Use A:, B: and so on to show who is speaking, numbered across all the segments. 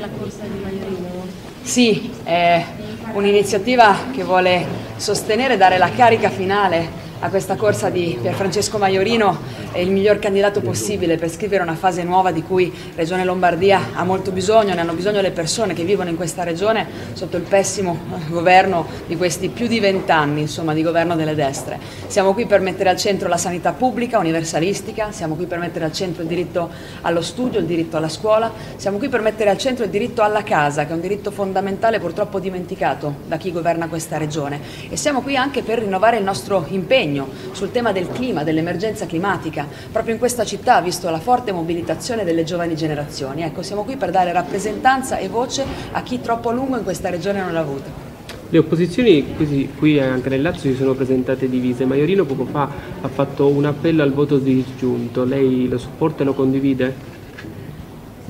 A: La corsa di Maiorino?
B: Sì, è un'iniziativa che vuole sostenere e dare la carica finale a questa corsa di Pierfrancesco Maiorino il miglior candidato possibile per scrivere una fase nuova di cui Regione Lombardia ha molto bisogno, ne hanno bisogno le persone che vivono in questa regione sotto il pessimo governo di questi più di vent'anni di governo delle destre. Siamo qui per mettere al centro la sanità pubblica, universalistica, siamo qui per mettere al centro il diritto allo studio, il diritto alla scuola, siamo qui per mettere al centro il diritto alla casa, che è un diritto fondamentale purtroppo dimenticato da chi governa questa regione. E siamo qui anche per rinnovare il nostro impegno impegno sul tema del clima, dell'emergenza climatica, proprio in questa città, visto la forte mobilitazione delle giovani generazioni. Ecco, siamo qui per dare rappresentanza e voce a chi troppo a lungo in questa regione non l'ha avuta.
C: Le opposizioni qui, qui anche nel Lazio si sono presentate divise. Maiorino poco fa ha fatto un appello al voto disgiunto. Lei lo supporta e lo condivide?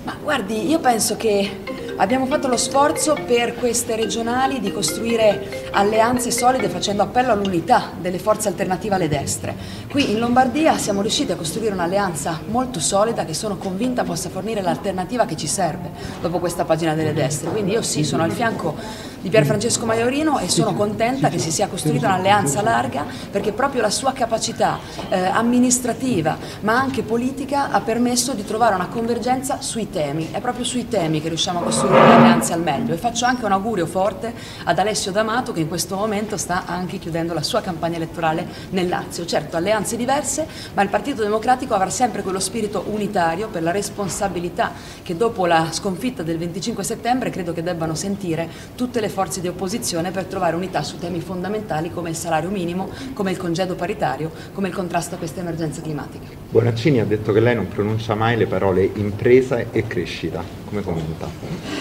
B: Ma guardi, io penso che Abbiamo fatto lo sforzo per queste regionali di costruire alleanze solide facendo appello all'unità delle forze alternative alle destre. Qui in Lombardia siamo riusciti a costruire un'alleanza molto solida che sono convinta possa fornire l'alternativa che ci serve dopo questa pagina delle destre. Quindi io sì, sono al fianco di Pierfrancesco Maiorino e sono contenta che si sia costruita un'alleanza larga perché proprio la sua capacità eh, amministrativa ma anche politica ha permesso di trovare una convergenza sui temi. È proprio sui temi che riusciamo a costruire le alleanze al meglio e faccio anche un augurio forte ad Alessio D'Amato che in questo momento sta anche chiudendo la sua campagna elettorale nel Lazio. Certo, alleanze diverse, ma il Partito Democratico avrà sempre quello spirito unitario per la responsabilità che dopo la sconfitta del 25 settembre credo che debbano sentire tutte le forze di opposizione per trovare unità su temi fondamentali come il salario minimo, come il congedo paritario, come il contrasto a questa emergenza climatica.
D: Bonaccini ha detto che lei non pronuncia mai le parole impresa e crescita. Come commenta?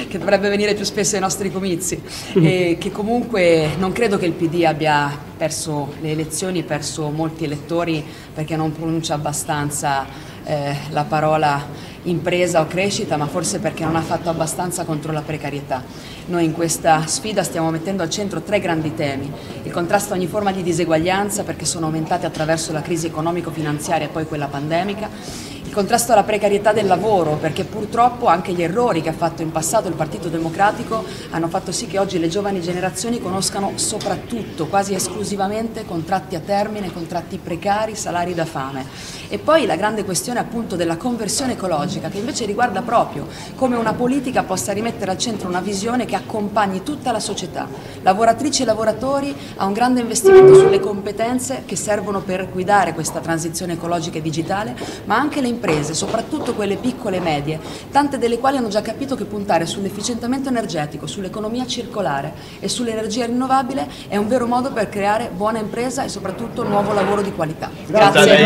B: che dovrebbe venire più spesso ai nostri comizi e che comunque non credo che il PD abbia perso le elezioni, perso molti elettori perché non pronuncia abbastanza eh, la parola impresa o crescita, ma forse perché non ha fatto abbastanza contro la precarietà. Noi in questa sfida stiamo mettendo al centro tre grandi temi, il contrasto a ogni forma di diseguaglianza perché sono aumentate attraverso la crisi economico-finanziaria e poi quella pandemica, contrasto alla precarietà del lavoro, perché purtroppo anche gli errori che ha fatto in passato il Partito Democratico hanno fatto sì che oggi le giovani generazioni conoscano soprattutto, quasi esclusivamente, contratti a termine, contratti precari, salari da fame. E poi la grande questione appunto della conversione ecologica, che invece riguarda proprio come una politica possa rimettere al centro una visione che accompagni tutta la società, lavoratrici e lavoratori, a un grande investimento sulle competenze che servono per guidare questa transizione ecologica e digitale, ma anche le imprese, soprattutto quelle piccole e medie, tante delle quali hanno già capito che puntare sull'efficientamento energetico, sull'economia circolare e sull'energia rinnovabile è un vero modo per creare buona impresa e soprattutto nuovo lavoro di qualità. Grazie.